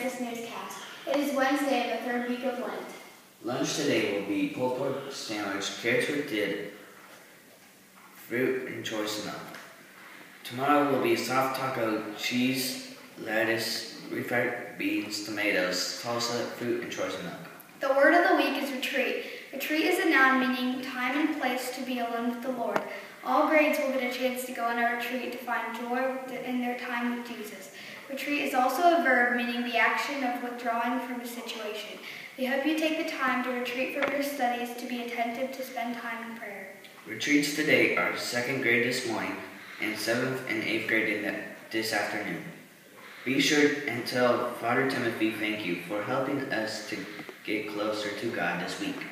Adventist Newscast. It is Wednesday of the third week of Lent. Lunch today will be pulled pork sandwich, carrots with dip, fruit, and choice enough. Tomorrow will be soft taco, cheese, lettuce, refried beans, tomatoes, salsa, fruit, and choice milk. The word of the week is retreat. Retreat is a noun meaning time and place to be alone with the Lord. All grades will get a chance to go on a retreat to find joy in their time with Jesus. Retreat is also a verb meaning the action of withdrawing from a situation. We hope you take the time to retreat from your studies to be attentive to spend time in prayer. Retreats today are second grade this morning and seventh and eighth grade this afternoon. Be sure and tell Father Timothy thank you for helping us to get closer to God this week.